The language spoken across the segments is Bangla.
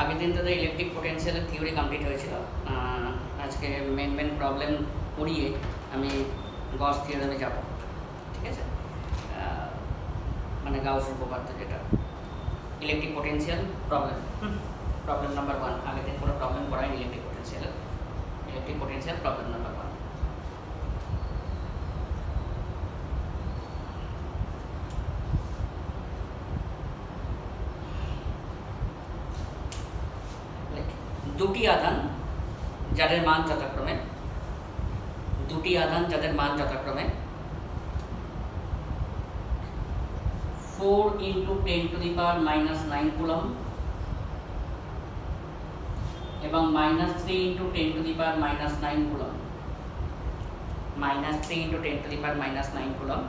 আগের দিন তাদের ইলেকট্রিক পোটেন্সিয়ালের থিওরি কমপ্লিট হয়েছিল। আজকে মেন মেন প্রবলেম করিয়ে আমি গস থিওরামে যাব। ঠিক আছে? মানে গাউস উপপাদ্য যেটা। Electric potential problem problem number one আগের দিন কোনো problem করায়নি electric potential electric potential problem number one দুটি আধান যাদের মান যথাক্রমে, দুটি আধান যাদের মান যথাক্রমে four into ten to the power minus nine coulomb এবং minus three into ten to the power minus nine coulomb minus three into ten to the power minus nine coulomb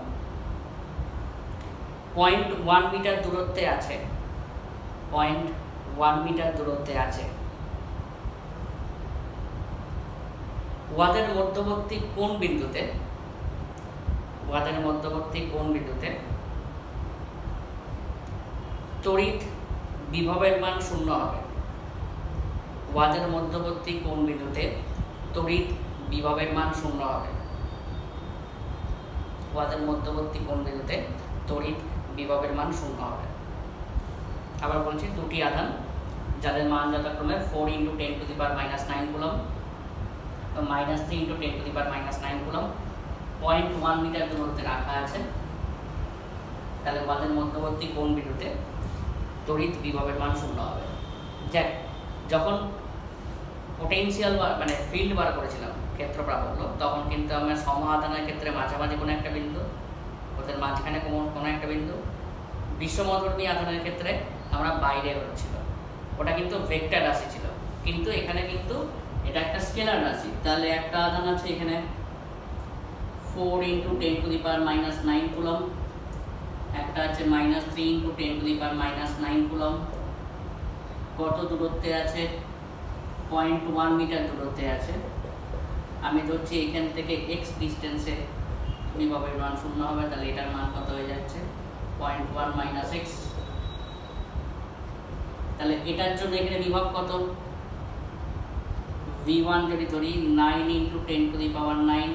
point one metre দূরত্বে আছে পয়েন্ট ওয়ান মিটার দূরত্বে আছে। ওয়াদের মধ্যবর্তী কোন বিন্দুতে? ওয়াদের মধ্যবর্তী কোন বিন্দুতে? তড়িৎ বিভবের মান শূন্য হবে। ওয়াদের মধ্যবর্তী কোন বিন্দুতে? তড়িৎ বিভবের মান শূন্য হবে। ওয়াদের মধ্যবর্তী কোন বিন্দুতে? তড়িৎ বিভবের মান শূন্য হবে। আবার বলছি দুটি আধান, যাদের মান যথাক্রমে four into ten to the power minus nine coulomb minus three into ten to the power minus nine coulomb point one metre দূরত্বে রাখা আছে। তাহলে ওয়াদের মধ্যবর্তী কোন বিন্দুতে? তড়িৎ বিভবের মান শূন্য হবে। যাক, যখন পোটেন্সিয়াল মানে ফিল্ড বার করেছিলাম, ক্ষেত্র প্রাবল্য, তখন কিন্তু আমরা সমাধানের ক্ষেত্রে মাঝামাঝি কোনো একটা বিন্দু, ওদের মাঝখানে কোনো কোনো একটা বিন্দু বিশ্বমধর্মী আধানের ক্ষেত্রে আমরা বাইরে হচ্ছিল ওটা কিন্তু ভেক্টর রাশি ছিল। কিন্তু এখানে কিন্তু এটা একটা স্কেলার রাশি তাহলে একটা আধান আছে এখানে। Four into ten to the power minus nine coulomb একটা আছে minus three into ten to the power minus nine coulomb কত দূরত্বে আছে? পয়েন্ট ওয়ান মিটার দূরত্বে আছে। আমি ধরছি এখান থেকে এক্স ডিস্টেন্সে বিভবের মান শূন্য হবে, তাহলে এটার মান কত হয়ে যাচ্ছে? পয়েন্ট ওয়ান মাইনাস এক্স তাহলে এটার জন্য এখানে বিভব কত? ভি ওয়ান যদি ধরি nine into ten to the power nine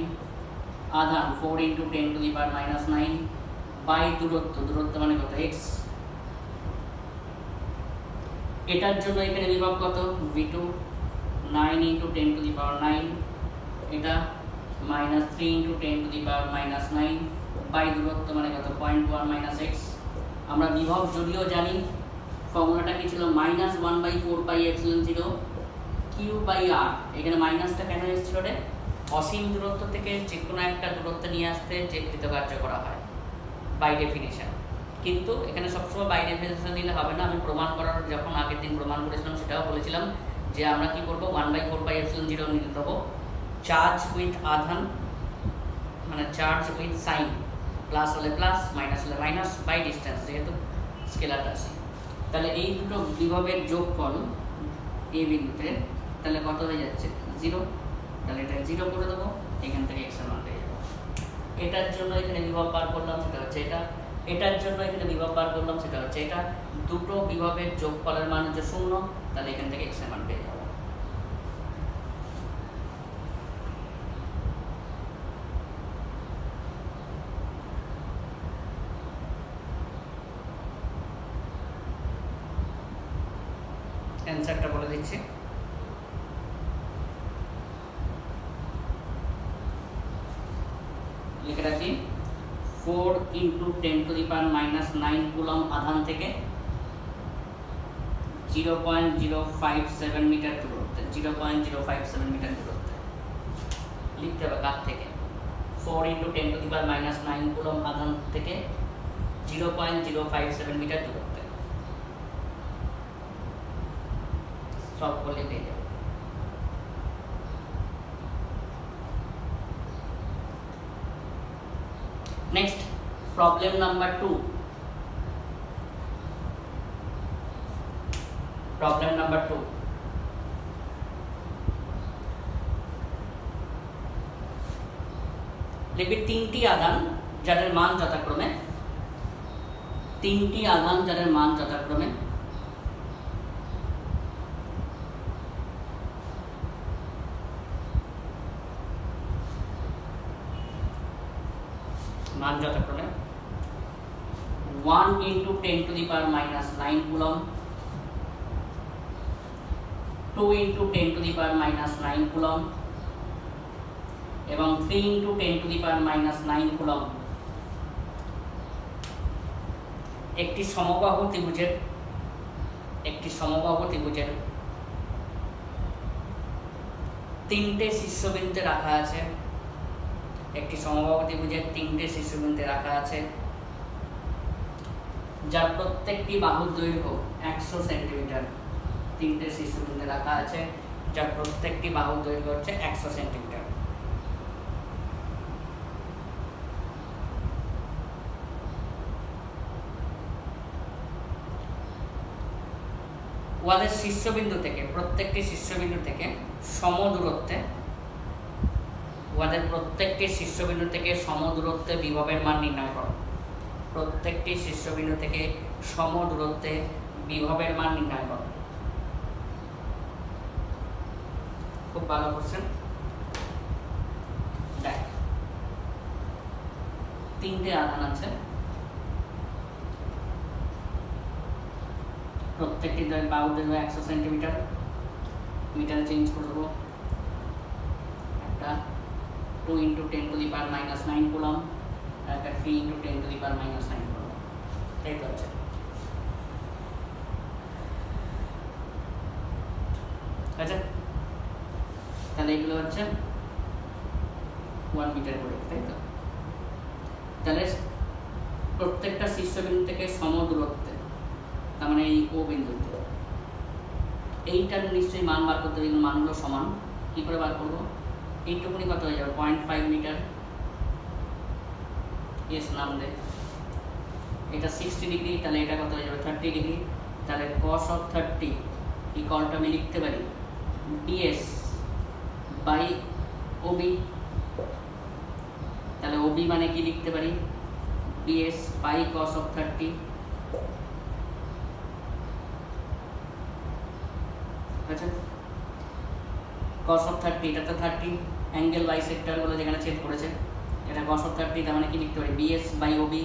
আধান four into ten to the power minus nine by দূরত্ব দূরত্ব মানে কত? এক্স এটার জন্য এখানে বিভব কত? V two nine into ten to the power nine এটা minus three into ten to the power minus nine by দূরত্ব মানে কত? পয়েন্ট ওয়ান মাইনাস এক্স আমরা বিভব যদিও জানি ফর্মুলাটা কি ছিল? Minus one by four by epsilon zero Q by R এখানে মাইনাসটা কেন এসেছিল রে? অসীম দূরত্ব থেকে যে কোনো একটা দূরত্ব নিয়ে আসতে যে কৃতকার্য করা হয় বাই ডেফিনেশন কিন্তু এখানে সবসময় বাই ডেফিনেশন নিলে হবে না। আমি প্রমাণ করার যখন আগের দিন প্রমাণ করেছিলাম, সেটাও বলেছিলাম যে আমরা কি করব? One by four by epsilon zero নিতে দেবো। চার্জ উইথ আধান মানে চার্জ উইথ সাইন প্লাস হলে প্লাস মাইনাস হলে মাইনাস বাই ডিস্টেন্স যেহেতু স্কেলার রাশি। তাহলে এই দুটো বিভবের যোগফল এই বিন্দুতে তাহলে কত হয়ে যাচ্ছে? জিরো তাহলে এটা জিরো করে দেবো, এখান থেকে এক্সের মান পেয়ে যাব। এটার জন্য এখানে বিভব পার করলাম, সেটা হচ্ছে এটা। এটার জন্য এখানে বিভব পার করলাম, সেটা হচ্ছে এটা। দুটো বিভবের যোগফলের মান হচ্ছে শূন্য, তাহলে এখান থেকে এক্সের মান পেয়ে যাব অ্যান্সারটা বলে দিচ্ছি লিখে রাখি four into ten to the power minus nine coulomb আধান থেকে zero point zero five seven metre দূরত্বে zero point zero five seven metre দূরত্বে। লিখতে হবে কার থেকে? Four into ten to the power minus nine coulomb আধান থেকে zero point zero five seven metre দূরত্বে। সব বলে পেয়ে যাবে। Next problem number two problem number two লিখবে তিনটি আধান যাদের মান যথাক্রমে তিনটি আধান যাদের মান যথাক্রমে 10 to the power minus 9 coulomb 2 into 10 to the power minus 9 coulomb এবং 3 into 10 to the power minus 9 coulomb একটি সমবাহু ত্রিভুজের একটি সমবাহু ত্রিভুজের তিনটে শীর্ষবিন্দুতে রাখা আছে একটি সমবাহু ত্রিভুজের তিনটে শীর্ষবিন্দুতে রাখা আছে যার প্রত্যেকটি বাহুর দৈর্ঘ্য একশো সেন্টিমিটার। তিনটে শীর্ষবিন্দুতে রাখা আছে, যার প্রত্যেকটি বাহুর দৈর্ঘ্য হচ্ছে একশো সেন্টিমিটার। উহাদের শীর্ষবিন্দু থেকে, প্রত্যেকটি শীর্ষবিন্দু থেকে সম দূরত্বে উহাদের প্রত্যেকটি শীর্ষবিন্দু থেকে সম দূরত্বে বিভবের মান নির্ণয় করো। প্রত্যেকটি শীর্ষবিন্দু থেকে সম দূরত্বে বিভবের মান নির্ণয় করো। খুব ভালো কোশ্চেন দেখ, তিনটে আধান আছে। প্রত্যেকটি বাহু দৈর্ঘ্য একশো সেন্টিমিটার। মিটার চেঞ্জ করে দেবো। একটা two into ten to the power minus nine coulomb আর একটা three into ten to the power minus nine coulomb তাই তো আছে আচ্ছা তাহলে এগুলো হচ্ছে ওয়ান মিটার করে তাই তো তাহলে প্রত্যেকটা শীর্ষবিন্দু থেকে সম দূরত্বে তার মানে এই ও বিন্দুতে এইটার নিশ্চয়ই মান বার করতে মানগুলো সমান কী করে বার করব এইটুকুনি কত হয়ে যাবে পয়েন্ট ফাইভ মিটার এস নাম দে? এটা সিক্সটি ডিগ্রি তাহলে এটা কত হয়ে যাবে? থার্টি ডিগ্রি তাহলে কস অফ থার্টি ইকলটা আমি লিখতে পারি ডিএস বাই ওবি তাহলে ওবি মানে কি লিখতে পারি? DS by cos of thirty আচ্ছা। কস অফ থার্টি এটা তো থার্টি অ্যাঙ্গেল বাই সেক্টরগুলো যেখানে ছেদ করেছে। এটা কস অফ থার্টি তার মানে কি লিখতে পারি? বিএস বাই ওবি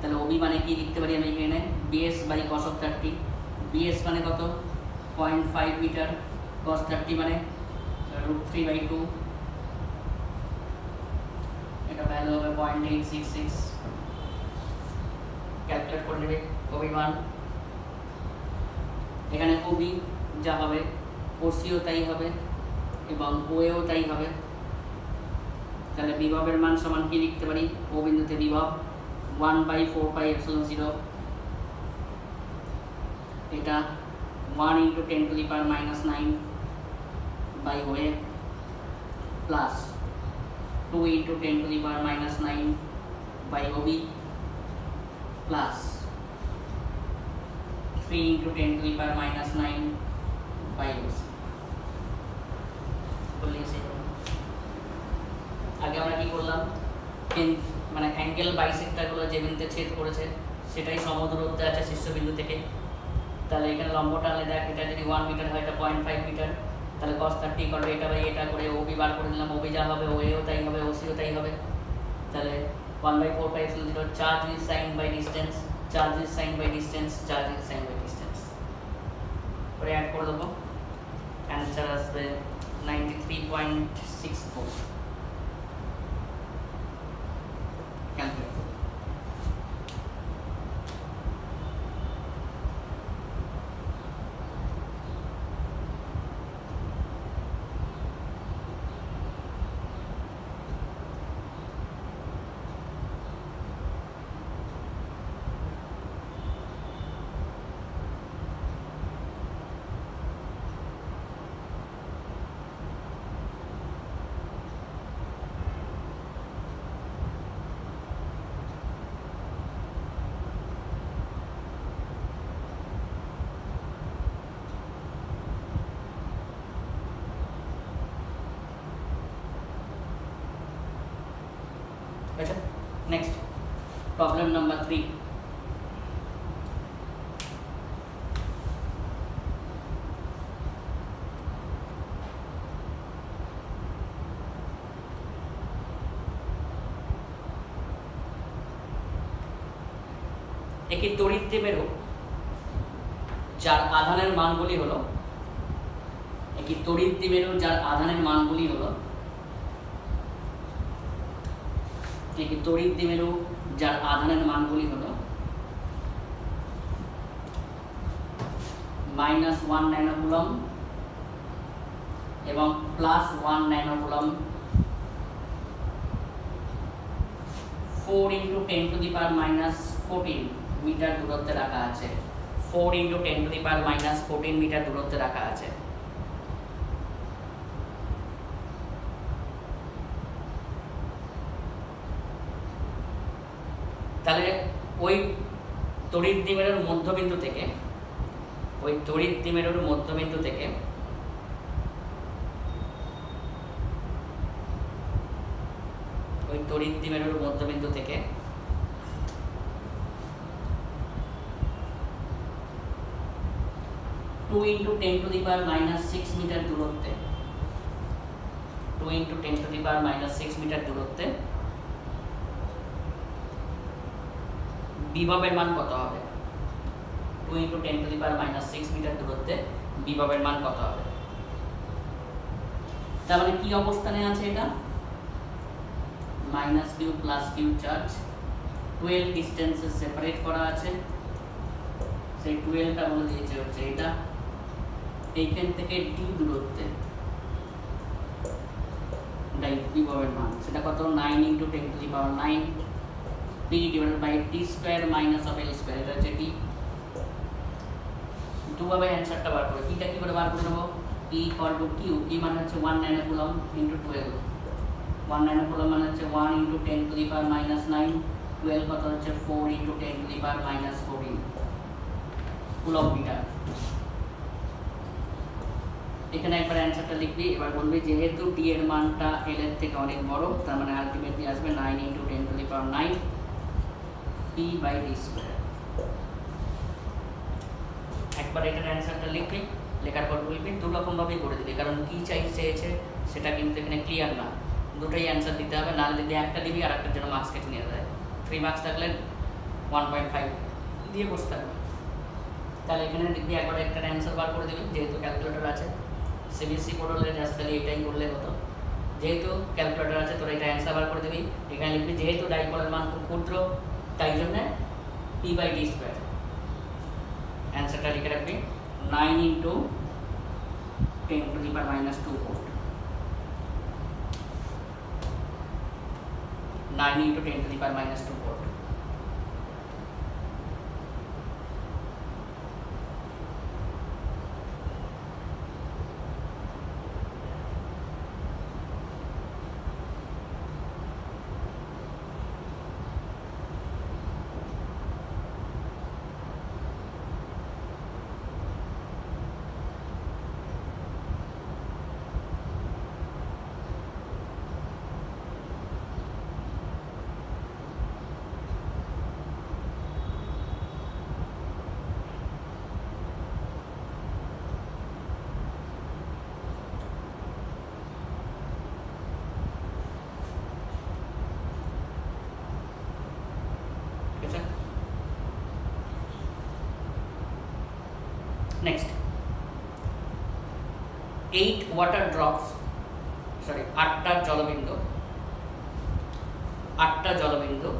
তাহলে ওবি মানে কি লিখতে পারি আমি এখানে? BS by cos of thirty BS মানে কত? Point five metre cos thirty মানে রুট থ্রি বাই টু এটা ভ্যালু হবে point eight six six calculate করে নেবে ওবি এখানে ওবি যা হবে ওসিও তাই হবে এবং ওয়েও তাই হবে। তাহলে বিভবের মান সমান কি লিখতে পারি? ও বিন্দুতে বিভব one by four by epsilon zero এটা one into ten to the power minus nine by OA plus two into ten to the power minus nine by OB plus three into ten to the power minus nine by OC আগে আমরা কি করলাম? মানে অ্যাঙ্গেল বাইসেক্টরগুলো যে বিন্দুতে ছেদ করেছে, সেটাই সমদূরত্বে আছে শীর্ষবিন্দু থেকে। তাহলে এখানে লম্ব টানলে দেখ, এটা যদি ওয়ান মিটার হয়, এটা পয়েন্ট ফাইভ মিটার তাহলে কস থার্টি করবে এটা বাই এটা করে ওবি বার করে দিলাম ওবি যা হবে ওয়েও তাই হবে ওসিও তাই হবে। তাহলে one by four five zero charge is sign by distance charge is sign by distance charge is sign by distance করে অ্যাড করে দেবো। অ্যান্সার আসবে ninety three point six four calculate Better? Next, problem number three. একটি তড়িৎ দ্বীপেরও যার আধানের মানগুলি হলো একটি তড়িৎ দ্বীপেরও যার আধানের মানগুলি হলো একটি তড়িৎ দ্বীপেরও যার আধানের মানগুলি হলো মাইনাস ওয়ান ন্যানোকুলম এবং plus one nanocoulomb four into ten to the power minus fourteen metre দূরত্বে রাখা আছে। Four into ten to the power minus fourteen metre দূরত্বে রাখা আছে। তাহলে ওই তড়িৎ দ্বিমেরুর মধ্যবিন্দু থেকে, ওই তড়িৎ দ্বিমেরুর মধ্যবিন্দু থেকে ওই তড়িৎ দ্বিমেরুর মধ্যবিন্দু থেকে two into ten to the power minus six metre দূরত্বে two into ten to the power minus six metre দূরত্বে বিভবের মান কত হবে? Two into ten to the power minus six metre দূরত্বে বিভবের মান কত হবে? তার মানে কি অবস্থানে আছে এটা? Minus Q plus Q charge twelve ডিস্টেন্সে separate করা আছে। সেই টুয়েলভটা বলে দিয়েছে হচ্ছে এটা। এইখান থেকে ডি দূরত্বে বিভবের মান। সেটা কত? Nine into ten to the power nine P divided by T square minus of L square এটা হচ্ছে টি দুভাবে অ্যান্সারটা বার করে পিটা কী করে বার করে নেব? P equal to Q P মানে হচ্ছে one nine coulomb into twelve one nine coulomb মানে হচ্ছে one into ten to the power minus nine twelve কত হচ্ছে four into ten to the power minus fourteen coulomb metre এখানে একবার অ্যান্সারটা লিখবি, এবার বলবি যেহেতু টি এর মানটা এল এর থেকে অনেক বড়, তার মানে আলটিমেটলি আসবে nine into ten to the power nine P by D square একবার এটার অ্যান্সারটা লিখবি লেখার পর বলবি দু রকমভাবেই করে দিবি, কারণ কী চাই, চেয়েছে, সেটা কিন্তু এখানে ক্লিয়ার না। দুটোই অ্যান্সার দিতে হবে, নাহলে যদি একটা দিবি আর একটার জন্য মার্কস কেটে নিয়ে দেয় থ্রি মার্কস থাকলে ওয়ান পয়েন্ট ফাইভ দিয়ে বসে থাকবে তাহলে এখানে দেখবি একবার একটা অ্যান্সার বার করে দিবি, যেহেতু ক্যালকুলেটর আছে। সিবিএসসি হলে জাস্ট খালি এটাই করলে হতো। যেহেতু ক্যালকুলেটর আছে, তোর এটা অ্যান্সার বার করে দিবি। এখানে লিখবি, যেহেতু ডাইপোলের মান খুব ক্ষুদ্র তাই জন্যে পি বাই ডি স্কোয়ার অ্যান্সারটা লিখে রাখবি। Nine into ten to the power minus two volt nine into ten to the power minus two volt ঠিক আছে next eight water drops sorry আটটা জলবিন্দু আটটা জলবিন্দু,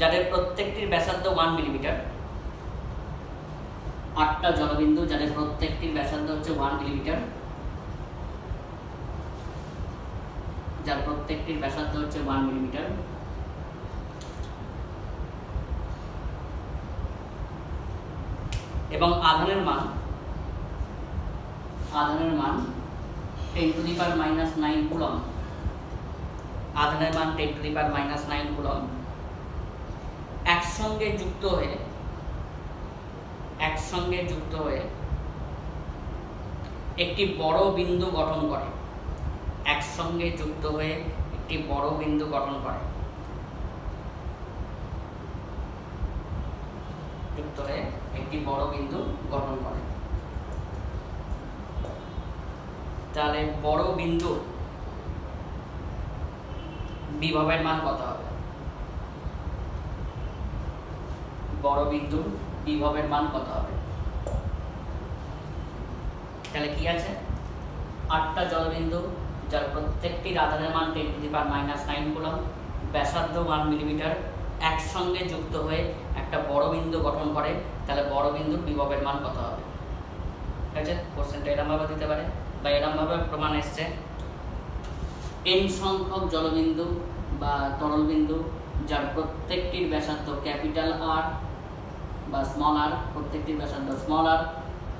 যাদের প্রত্যেকটির ব্যাসার্ধ ওয়ান মিলিমিটার আটটা জলবিন্দু যাদের প্রত্যেকটির ব্যাসার্ধ হচ্ছে ওয়ান মিলিমিটার যার প্রত্যেকটির ব্যাসার্ধ হচ্ছে ওয়ান মিলিমিটার এবং আধানের মান আধানের মান ten to the minus nine coulomb আধানের মান ten to the minus nine coulomb একসঙ্গে যুক্ত হয়ে, একসঙ্গে যুক্ত হয়ে একটি বড় বিন্দু গঠন করে। একসঙ্গে যুক্ত হয়ে একটি বড় বিন্দু গঠন করে। যুক্ত হয়ে একটি বড় বিন্দু গঠন করে। তাহলে বড় বিন্দু বিভবের মান কত হবে? বড় বিন্দুর বিভবের মান কত হবে? তাহলে কি আছে? আটটা জলবিন্দু, যার প্রত্যেকটি আধানের মান ten to the power minus nine coulomb ব্যাসার্ধ ওয়ান মিলিমিটার একসঙ্গে যুক্ত হয়ে একটা বড় বিন্দু গঠন করে, তাহলে বড় বিন্দুর বিভবের মান কত হবে? ঠিক আছে? কোশ্চেনটা এরমভাবে দিতে পারে। বা এরমভাবে প্রমাণ এসছে। এন সংখ্যক জলবিন্দু বা তরল বিন্দু যার প্রত্যেকটির ব্যাসার্ধ ক্যাপিটাল আর বা স্মল আর প্রত্যেকটির ব্যাসার্ধ স্মল আর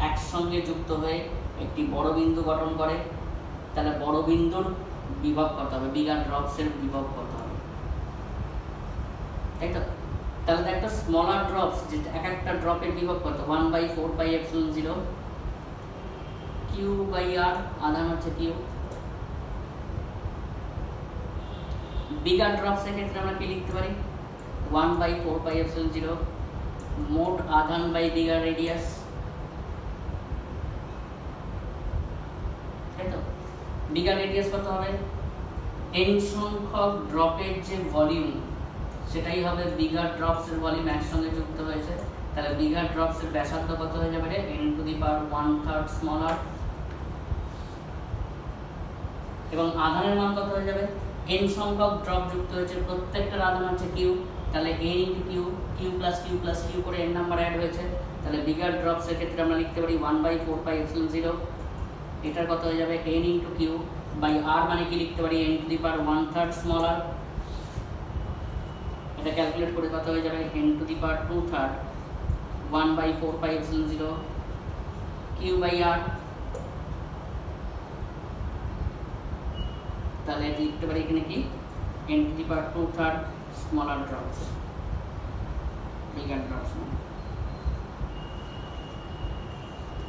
একসঙ্গে যুক্ত হয়ে একটি বড় বিন্দু গঠন করে। তাহলে বড় বিন্দুর বিভব করতে হবে? বিগার ড্রপসের বিভব করতে হবে? তাই তো? তাহলে একটা স্মলার ড্রপস যেটা এক একটা ড্রপের বিভব কত? One by four by epsilon zero q by r আধান হচ্ছে কিউ। বিগার ড্রপসের ক্ষেত্রে আমরা কি লিখতে পারি? One by four by epsilon zero মোট আধান by bigger radius bigger radius কত হবে? এন সংখ্যক ড্রপের যে ভলিউম, সেটাই হবে বিগার ড্রপসের ভলিউম একসঙ্গে যুক্ত হয়েছে। তাহলে বিগার ড্রপসের ব্যাসার্ধ কত হয়ে যাবে n to the power one third smaller এবং আধানের মান কত হয়ে যাবে? এন সংখ্যক ড্রপ যুক্ত হয়েছে, প্রত্যেকটার আধান হচ্ছে কিউ তাহলে n into q q plus q plus q করে এন নাম্বার অ্যাড হয়েছে, তাহলে বিগার ড্রপসের ক্ষেত্রে আমরা লিখতে পারি one by four by epsilon zero এটার কত হয়ে যাবে? N into q by r মানে কি লিখতে পারি? N to the power one third smaller এটা ক্যালকুলেট করে কত হয়ে যাবে? N to the power two third one by four by epsilon zero q by আর তাহলে লিখতে পারি এখানে কি? N to the power two third smaller drops bigger drops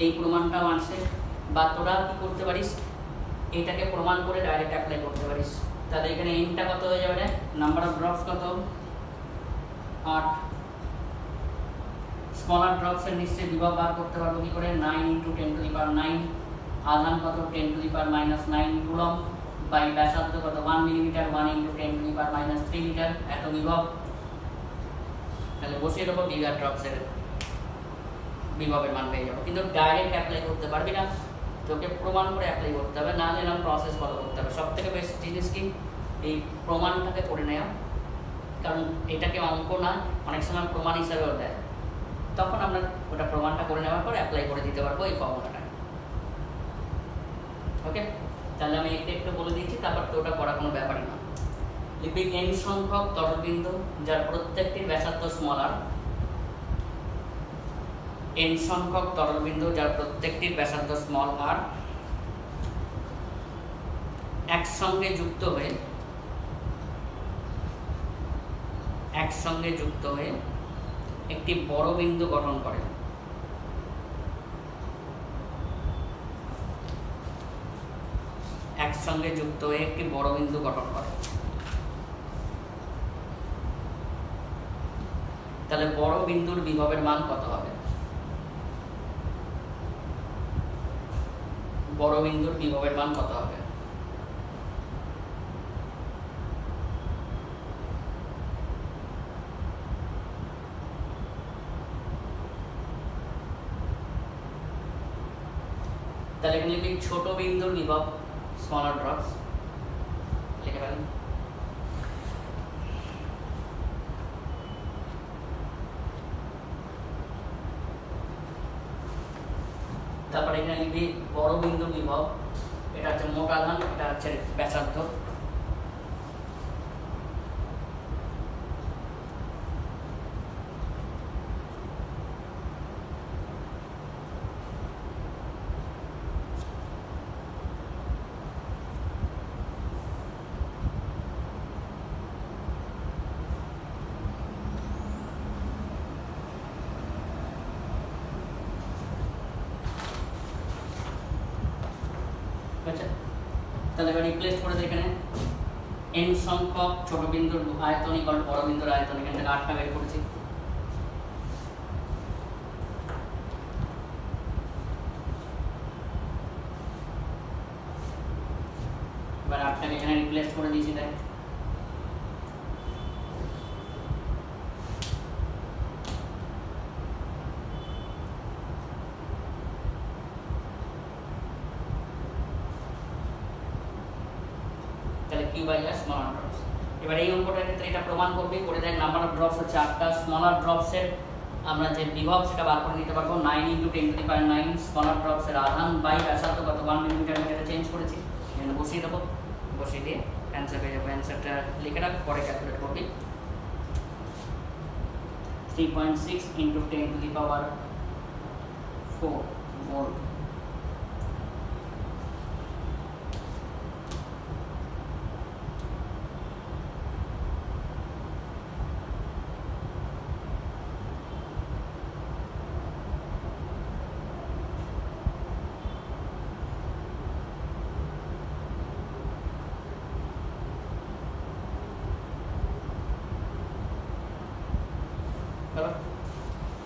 এই প্রমাণটাও আসে বা তোরা কি করতে পারিস? এটাকে প্রমাণ করে ডাইরেক্ট অ্যাপ্লাই করতে পারিস। তাহলে এখানে এনটা কত হয়ে যাবে নাম্বার অফ ড্রপস কত? আট। স্মলার ড্রপসের নিশ্চয়ই বিভব বার করতে পারব কি করে? Nine into ten to the power nine আধান কত? Ten to the power minus nine coulomb by ব্যাসার্ধ কত one millimetre one into ten to power minus three metre এত বিভব। তাহলে বসিয়ে দেবো বিগার ড্রপসের বিভবের মান পেয়ে যাব। কিন্তু ডাইরেক্ট অ্যাপ্লাই করতে পারবি না। তোকে প্রমাণ করে অ্যাপ্লাই করতে হবে, না এরকম প্রসেস ফলো করতে হবে। সব থেকে বেস্ট জিনিস কি? এই প্রমাণটাকে করে নেওয়া। কারণ এটাকে অঙ্ক না, অনেক সময় প্রমাণ হিসাবেও দেয়। তখন আমরা ওটা প্রমাণটা করে নেওয়ার পর অ্যাপ্লাই করে দিতে পারব এই ফর্মুলাটা ওকে তাহলে আমি একটু একটু বলে দিচ্ছি তারপর তো ওটা করা কোনো ব্যাপারই না। লিখবি এন সংখ্যক তরলবিন্দু, যার প্রত্যেকটির ব্যাসার্ধ স্মলার এন সংখ্যক তরলবিন্দু, যার প্রত্যেকটির ব্যাসার্ধ স্মল আর একসঙ্গে যুক্ত হয়ে, একসঙ্গে যুক্ত হয়ে একটি বড় বিন্দু গঠন করে। একসঙ্গে যুক্ত হয়ে একটি বড় বিন্দু গঠন করে। তাহলে বড় বিন্দুর বিভবের মান কত হবে? বড় বিন্দুর বিভবের মান কত হবে? তাহলে এখানে ছোট বিন্দুর বিভব স্মলার ড্রপস লিখে ফেলেন তারপরে এখানে লিখবি বড় বিন্দু বিভব। এটা হচ্ছে মোটা ধান এটা হচ্ছে ব্যাসার্ধ আচ্ছা তাহলে এবার রিপ্লেস করে দিই এখানে। এন সংখ্যক ছোট বিন্দুর আয়তন ইকাল বড় বিন্দুর আয়তন এখান থেকে আটটা বের করেছি এবার আটটাকে এখানে রিপ্লেস করে দিয়েছি তাই কিউ স্মলার ড্রপস এবার এই অঙ্কটার ক্ষেত্রে এটা প্রমাণ করবে, করে দেখ নাম্বার অফ ড্রপস হচ্ছে আটটা স্মলার ড্রপসের আমরা যে বিভব সেটা বার করে নিতে পারব। Nine into ten to the power nine smaller ড্রপসের আধান বাই ব্যাসার্ধ কত ওয়ান মিলিমিটার এটা চেঞ্জ করেছি। এখানে বসিয়ে দেবো। বসিয়ে দিয়ে অ্যান্সার পেয়ে যাব। অ্যান্সারটা লিখে রাখ, পরে ক্যালকুলেট করবি। Three point six into ten to the power four volt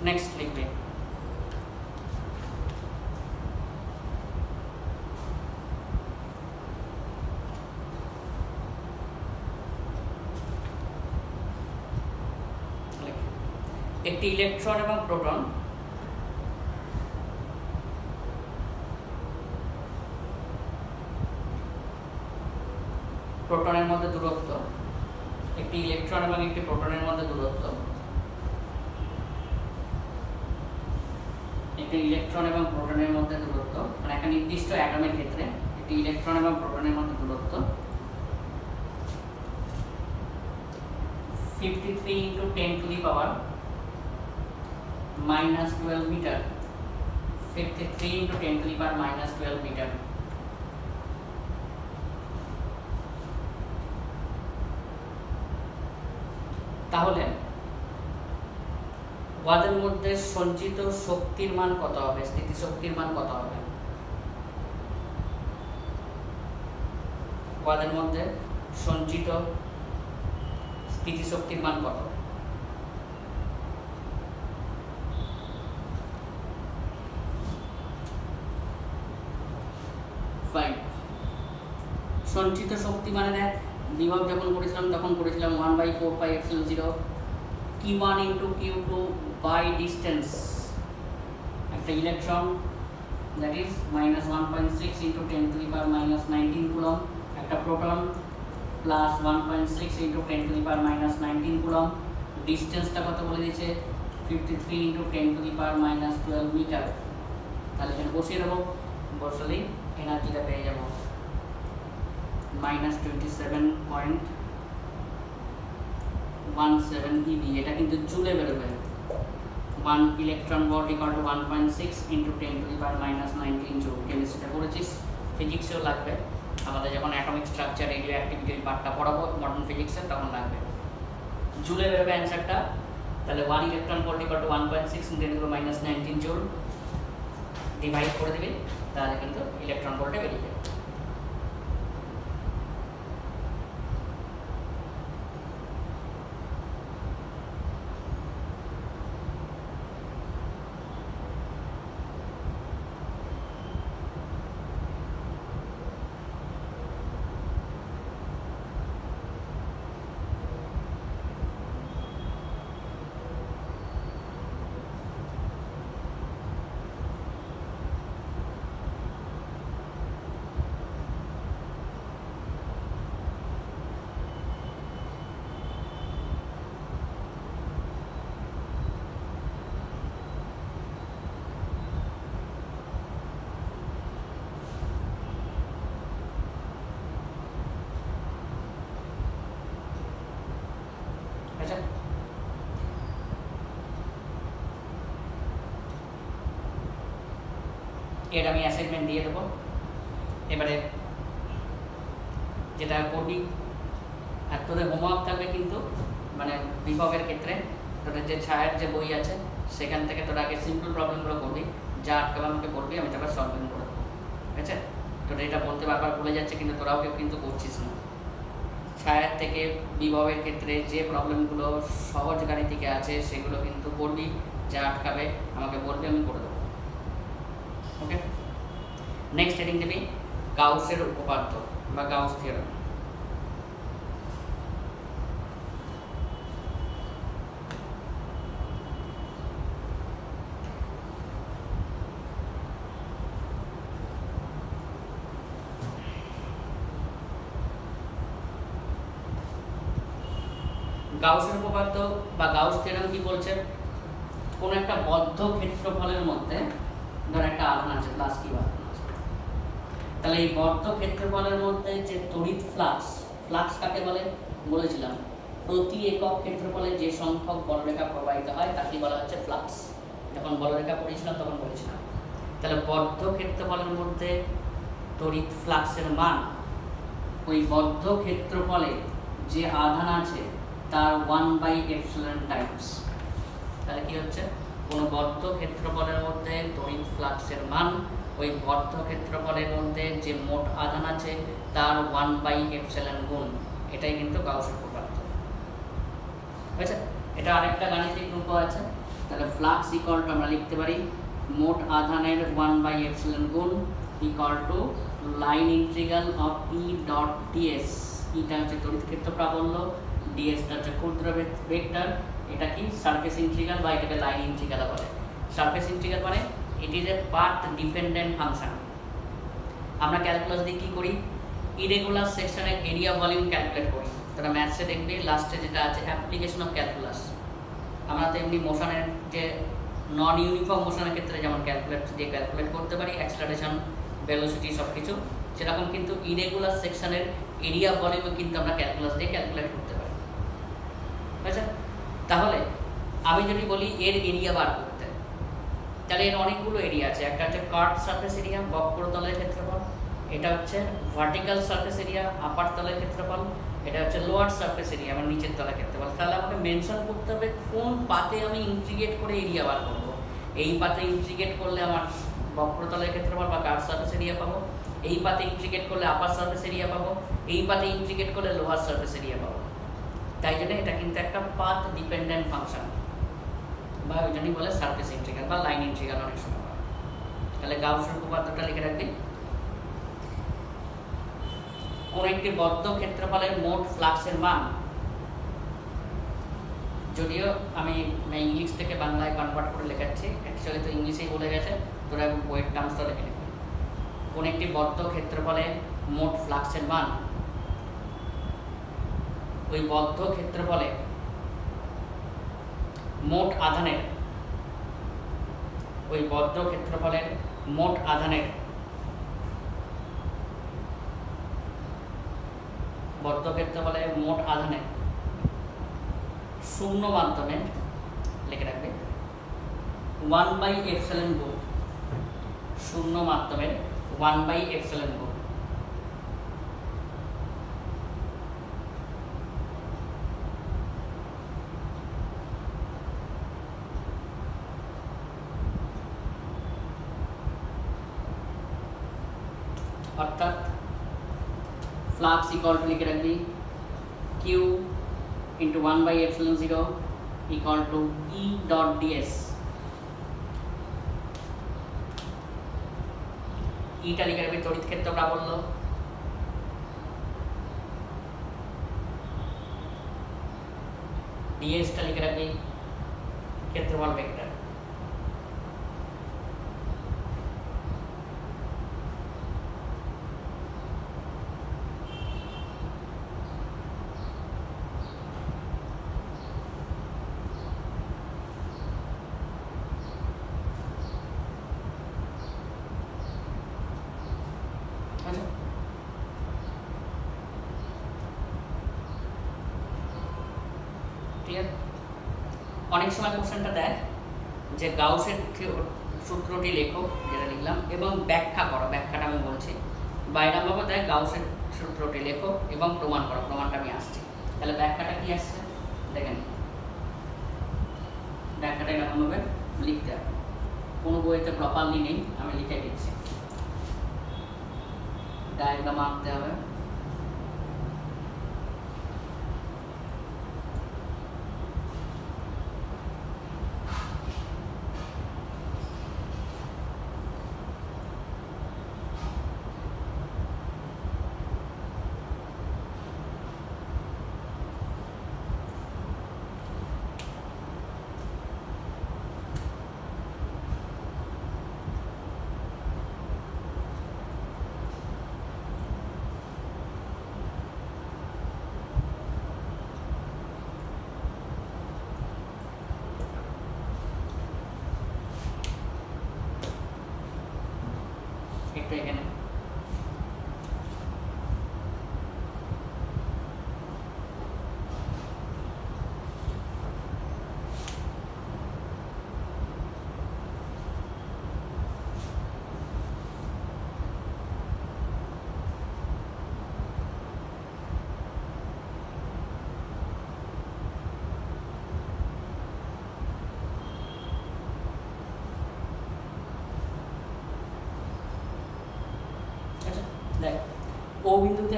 next লিখবে একটি ইলেকট্রন এবং প্রোটন। প্রোটনের মধ্যে দূরত্ব। একটি ইলেকট্রন এবং একটি প্রোটনের মধ্যে দূরত্ব। একটি ইলেকট্রন এবং প্রোটনের মধ্যে দূরত্ব। মানে একটা নির্দিষ্ট অ্যাটমের ক্ষেত্রে একটি ইলেকট্রন এবং প্রোটনের মধ্যে দূরত্ব। Fifty three into ten to the power twelve metre fifty three into ten to the power minus twelve metre তাহলে, ওয়াদের মধ্যে সঞ্চিত শক্তির মান কত হবে? স্থিতিশক্তির মান কত হবে? ওয়াদের মধ্যে সঞ্চিত স্থিতিশক্তির মান কত ফাইন সঞ্চিত শক্তি মানে দেখ, বিভব যখন করেছিলাম, তখন করেছিলাম one by four by epsilon zero q one into q two by distance একটা electron that is minus one point six into ten to the power minus nineteen coulomb একটা proton plus one point six into ten to the power minus nineteen coulomb ডিস্টেন্সটা কত বলে দিয়েছে? Fifty three into ten to the power minus twelve metre তাহলে এখানে বসিয়ে দেবো, বসলেই এনার্জিটা পেয়ে যাব। Minus twenty seven point one seven eV এটা কিন্তু জুলে বেরোবে। One electron volt equal one point six into ten to the minus nineteen joule কেমিস্ট্রিটা করেছিস ফিজিক্সেও লাগবে। আমাদের যখন অ্যাটমিক স্ট্রাকচার রেডিও অ্যাক্টিভিটির পার্টটা পড়াবো মডার্ন ফিজিক্সের তখন লাগবে। জুলে বেরোবে অ্যান্সারটা তাহলে one electron volt equal one point six ten to minus nineteen joule divide করে দিবি, তাহলে কিন্তু ইলেকট্রন ভোল্টে বেরিয়ে যাবে আচ্ছা অ্যাসাইনমেন্ট দিয়ে দেবো। এবারে যেটা করবি আর তোদের হোমওয়ার্ক থাকবে কিন্তু মানে বিভাগের ক্ষেত্রে, তোদের যে ছায়ের যে বই আছে, সেখান থেকে তোরা আগে সিম্পল প্রবলেমগুলো করবি, যা আটকাবে আমাকে বলবি, আমি তারপর সলভিং করে দেবো। ঠিক আছে? তোরা এটা বলতে বারবার ভুলে যাচ্ছে, কিন্তু তোরাও কেউ কিন্তু করছিস না। ছায়ার থেকে বিভবের ক্ষেত্রে যে প্রবলেমগুলো সহজ গাণিতিকে আছে, সেগুলো কিন্তু করবি, যা আটকাবে, আমাকে বলবি, আমি করে নেক্সট হেডিং দেবি গাউসের উপপাদ্য বা গাউস থিওরাম গাউসের উপপাদ্য বা গাউস থিওরেম কি বলছে? কোন একটা বদ্ধ ক্ষেত্রফলের মধ্যে ধর একটা আধান আছে প্লাস আধান আছে তাহলে এই বদ্ধ ক্ষেত্রফলের মধ্যে যে তড়িৎ ফ্লাক্স ফ্লাক্স কাকে বলে? বলেছিলাম, প্রতি একক ক্ষেত্রফলে যে সংখ্যক বলরেখা প্রবাহিত হয় তাকে বলা হচ্ছে ফ্লাক্স। যখন বলরেখা পড়েছিলাম তখন বলেছিলাম। তাহলে বদ্ধ ক্ষেত্রফলের মধ্যে তড়িৎ ফ্লাক্সের মান, ওই বদ্ধ ক্ষেত্রফলে যে আধান আছে তার ওয়ান বাই এপসিলন টাইমস তাহলে কি হচ্ছে? কোনো বদ্ধ ক্ষেত্রফলের মধ্যে তড়িৎ ফ্লাক্সের মান ওই বদ্ধ ক্ষেত্রফলের মধ্যে যে মোট আধান আছে, তার ওয়ান বাই এপসিলন গুণ। এটাই কিন্তু গাউসের উপপাদ্য হয়েছে? এটা আরেকটা গাণিতিক রূপ আছে। তাহলে ফ্লাক্স ইকুয়াল আমরা লিখতে পারি, মোট আধানের ওয়ান বাই এপসিলন গুণ equal to line integral of E dot ds ইটা হচ্ছে তড়িৎ ক্ষেত্র প্রাবল্য। ডিএসটা হচ্ছে ক্ষুদ্র ভেক্টর এটা কি সারফেস ইন্টিগ্রাল বা এটাকে লাইন ইন্টিগ্রাল বলে। সারফেস ইন্টিগ্রাল মানে it is a path dependent function আমরা ক্যালকুলাস দিয়ে কী করি? ইরেগুলার সেকশনের এরিয়া ভলিউম ক্যালকুলেট করি। তারা ম্যাথসে দেখবে লাস্টে যেটা আছে অ্যাপ্লিকেশন অফ ক্যালকুলাস আমরা তো এমনি মোশনের যে নন ইউনিফর্ম মোশনের ক্ষেত্রে যেমন ক্যালকুলেট দিয়ে ক্যালকুলেট করতে পারি অ্যাক্সিলারেশন ভেলোসিটি সব কিছু সেরকম কিন্তু ইরেগুলার সেকশনের এরিয়া ভলিউমে কিন্তু আমরা ক্যালকুলাস দিয়ে ক্যালকুলেট করতে পারি। বুঝেছেন তাহলে, আমি যদি বলি এর এরিয়া বার করতে তাহলে এর অনেকগুলো এরিয়া আছে। একটা হচ্ছে কার্ড সারফেস এরিয়া বক্রতলের ক্ষেত্রফল। এটা হচ্ছে ভার্টিক্যাল সারফেস এরিয়া আপার তলের ক্ষেত্রফল। এটা হচ্ছে লোয়ার সারফেস এরিয়া আমার নিচের তলা ক্ষেত্রফল। তাহলে আমাকে মেনশন করতে হবে কোন পাতে আমি ইন্টিগ্রেট করে এরিয়া বার করব। এই পাতে ইন্টিগ্রেট করলে আমার বক্রতলের ক্ষেত্রফল বা কার্ড সারফেস এরিয়া পাবো। এই পাতে ইন্টিগ্রেট করলে আপার সারফেস এরিয়া পাবো। এই পাতে ইন্টিগ্রেট করলে লোয়ার সারফেস এরিয়া পাবো। তাই জন্য এটা কিন্তু একটা পাথ ডিপেন্ডেন্ট ফাংশন বা ওই জন্যই বলে সারফেস ইন্টিগ্রাল বা লাইন ইন্টিগ্রাল অনেক সময় তাহলে গাউসের উপপাদ্যটা লিখে রাখবি। কোন একটি বদ্ধ ক্ষেত্রফলের মোট ফ্লাক্সের মান, যদিও আমি ইংলিশ থেকে বাংলায় কনভার্ট করে লেখাচ্ছি অ্যাকচুয়ালি তো ইংলিশেই বলে গেছে, তোরা বইয়ের টার্মসটা লিখে নেবে। কোন একটি বদ্ধ ক্ষেত্রফলে মোট ফ্লাক্সের মান, ওই বদ্ধ ক্ষেত্রফলে মোট আধানের। ওই বদ্ধ ক্ষেত্রফলের মোট আধানের। বদ্ধ ক্ষেত্রফলে মোট আধানের শূন্য মাধ্যমে লিখে রাখবে। ওয়ান বাই এক্সেলেন গুণ শূন্য মাধ্যমের ওয়ান বাই এক্সেলেন গুণ। 0 equal to E dot ds. E তালিকার বিপরীত ক্ষেত্র প্রাবল্য। ডিএস তালিকার ক্ষেত্রফল ভেক্টর যে গাউসের সূত্রটি লেখো, যেটা লিখলাম, এবং ব্যাখ্যা করো, ব্যাখ্যাটা আমি বলছি। বাইরামবাবু দেয় গাউসের সূত্রটি লেখো এবং প্রমাণ করো, প্রমাণটা আমি আসছি। তাহলে ব্যাখ্যাটা কি আসছে? দেখেন। ব্যাখ্যাটা এরকমভাবে লিখতে হবে। কোনো বইতে প্রপারলি নেই, আমি লিখে দিচ্ছি। ডায়াগ্রাম আঁকতে হবে।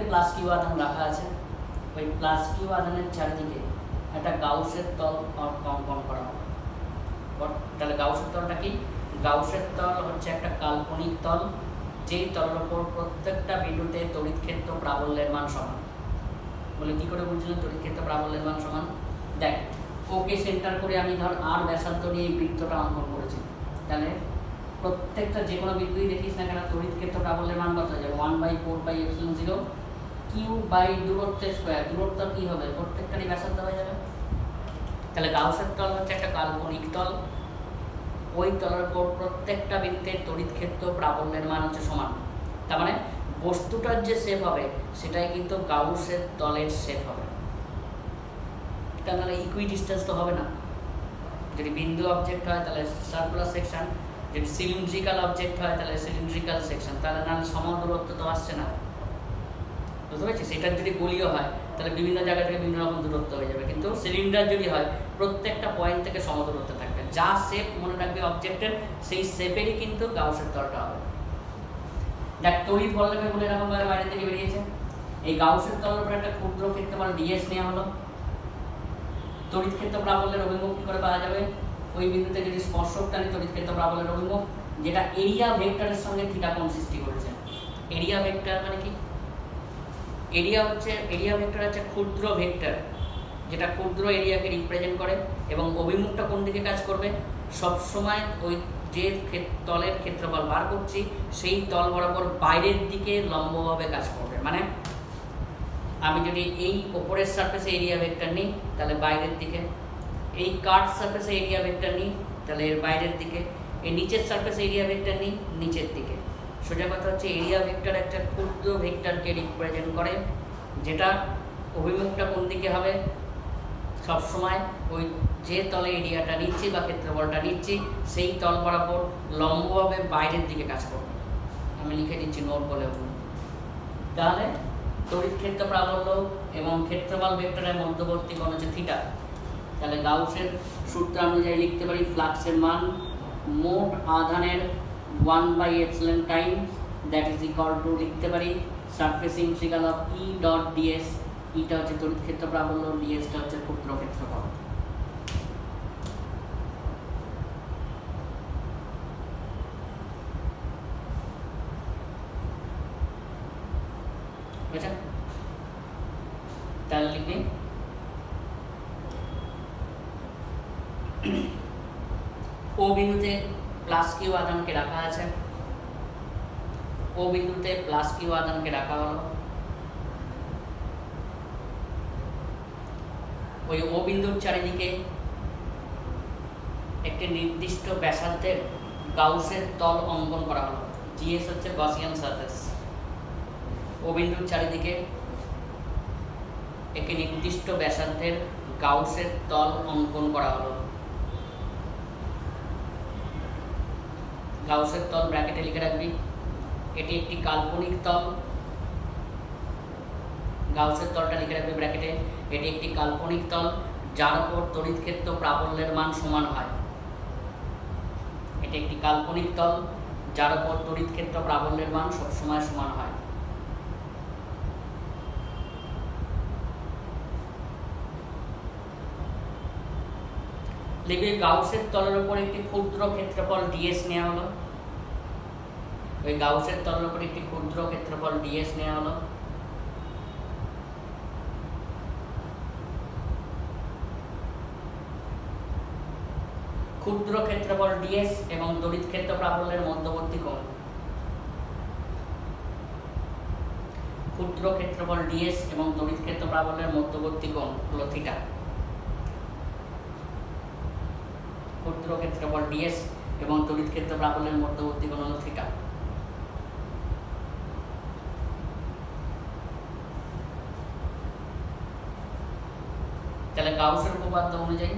প্লাস কিউ আধান রাখা আছে। ওই প্লাস কিউ আধানের চারিদিকে একটা গাউসের তল অঙ্কন করা হবে। তাহলে গাউসের তলটা কি? গাউসের তল হচ্ছে একটা কাল্পনিক তল, যেই তলের ওপর প্রত্যেকটা বিন্দুতে তড়িৎ ক্ষেত্র প্রাবল্যের মান সমান। বলে কি করে বুঝলেন তড়িৎ ক্ষেত্র প্রাবল্যের মান সমান? দেখ, ওকে সেন্টার করে আমি ধর আর ব্যাসার্ধ নিয়ে এই বৃত্তটা অঙ্কন করেছি। তাহলে প্রত্যেকটা যে কোনো বিন্দুই দেখিস না কেন, তড়িৎ ক্ষেত্র প্রাবল্যের মান কত যাবে? One by four by epsilon zero q by দূরত্বের স্কোয়ার দূরত্ব কি হবে? প্রত্যেকটারই ব্যাসার্ধ হয়ে যাবে। তাহলে গাউসের তল হচ্ছে একটা কাল্পনিক তল। ওই তলের উপর প্রত্যেকটা বিন্দুতে তড়িৎ ক্ষেত্র প্রাবল্যের মান হচ্ছে সমান। তার মানে বস্তুটার যে শেপ হবে, সেটাই কিন্তু গাউসের তলের শেপ হবে। তাহলে ইকুই ডিস্টেন্স তো হবে না। যদি বিন্দু অবজেক্ট হয়, তাহলে সার্কুলার সেকশন যদি সিলিন্ড্রিক্যাল অবজেক্ট হয়, তাহলে সিলিন্ড্রিক্যাল সেকশন তাহলে না সমান দূরত্ব তো আসছে না। বুঝতে পারছি সেটার যদি গলিও হয়, তাহলে বিভিন্ন জায়গা থেকে বিভিন্ন রকম দূরত্ব হয়ে যাবে। কিন্তু সিলিন্ডার যদি হয়, প্রত্যেকটা পয়েন্ট থেকে সমদূরত্ব থাকবে। যা শেপ মনে রাখবে অবজেক্টের সেই শেপেরই কিন্তু গাউসের তলটা হবে। দেখ তড়িৎ বলটাকে বলে এরকমভাবে বাইরে থেকে বেরিয়েছে। এই গাউসের তলের উপর একটা ক্ষুদ্র ক্ষেত্রফল ডিএস নেওয়া হলো। তড়িৎ ক্ষেত্র প্রাবল্যের অভিমুখ করে পাওয়া যাবে? ওই বিন্দুতে যদি স্পর্শক টানি তড়িৎ ক্ষেত্র প্রাবল্যের অভিমুখ, যেটা এরিয়া ভেক্টরের সঙ্গে থিটা কোণ সৃষ্টি করেছে। এরিয়া ভেক্টর মানে কি? এরিয়া হচ্ছে, এরিয়া ভেক্টর হচ্ছে ক্ষুদ্র ভেক্টর, যেটা ক্ষুদ্র এরিয়াকে রিপ্রেজেন্ট করে এবং অভিমুখটা কোন দিকে কাজ করবে? সব সময় ওই যে তলের ক্ষেত্রফল বার করছি, সেই তল বরাবর বাইরের দিকে লম্বভাবে কাজ করবে। মানে আমি যদি এই ওপরের সারফেসে এরিয়া ভেক্টর নিই, তাহলে বাইরের দিকে। এই কার্ড সারফেসে এরিয়া ভেক্টর নিই, তাহলে এর বাইরের দিকে। এই নিচের সারফেসে এরিয়া ভেক্টর নিই, নিচের দিকে। সোজা কথা হচ্ছে এরিয়া ভেক্টর, একটা ক্ষুদ্র ভেক্টরকে রিপ্রেজেন্ট করে, যেটা অভিমুখটা কোন দিকে হবে? সবসময় ওই যে তলে এরিয়াটা নিচ্ছি বা ক্ষেত্রফলটা নিচ্ছি, সেই তল বরাবর লম্বভাবে বাইরের দিকে কাজ করবে। আমি লিখে দিচ্ছি নোট বলে তাহলে তড়িৎ ক্ষেত্র প্রাবল্য এবং ক্ষেত্রফল ভেক্টরের মধ্যবর্তী কোণ হচ্ছে থিটা তাহলে গাউসের সূত্র অনুযায়ী লিখতে পারি, ফ্লাক্সের মান মোট আধানের one by epsilon times that is equal to লিখতে পারি surface integral of E dot ds ইটা হচ্ছে তড়িৎ ক্ষেত্র প্রাবল্য ডিএসটা হচ্ছে ক্ষুদ্র ক্ষেত্রফল বুঝেছেন তাহলে লিখবে ও বিন্দুতে প্লাস কিউ আদানকে রাখা আছে। ও বিন্দুতে প্লাস কিউ আদানকে রাখা হলো। ওই ও বিন্দুর চারিদিকে একটি নির্দিষ্ট ব্যাসার্ধের গাউসের তল অঙ্কন করা হলো। জিএস হচ্ছে গসিয়ান সারফেস ও বিন্দুর চারিদিকে একটি নির্দিষ্ট ব্যাসার্ধের গাউসের তল অঙ্কন করা হলো। গাউসের তল ব্র্যাকেটে লিখে রাখবি। এটি একটি কাল্পনিক তল। গাউসের তলটা লিখে রাখবি ব্র্যাকেটে এটি একটি কাল্পনিক তল, যার উপর তড়িৎ ক্ষেত্র প্রাবল্যের মান সমান হয়। এটি একটি কাল্পনিক তল, যার উপর তড়িৎ ক্ষেত্র প্রাবল্যের মান সবসময় সমান হয়। লিখবে গাউসের তলের উপর একটি ক্ষুদ্র ক্ষেত্রফল ডিএস নেওয়া হলো। ওই গাউসের তলের উপর একটি ক্ষুদ্র ক্ষেত্রফল ডিএস নেওয়া হলো। ক্ষুদ্র ক্ষেত্রফল ডিএস এবং তড়িৎ ক্ষেত্র প্রাবল্যের মধ্যবর্তী কোণ। ক্ষুদ্র ক্ষেত্রফল ডিএস এবং তড়িৎ ক্ষেত্র প্রাবল্যের মধ্যবর্তী কোণ হলো থিটা ক্ষুদ্র ক্ষেত্রফল ডিএস এবং তড়িৎ ক্ষেত্র প্রাবল্যের মধ্যবর্তী হলো থিটা তাহলে গাউসের উপপাদ্য অনুযায়ী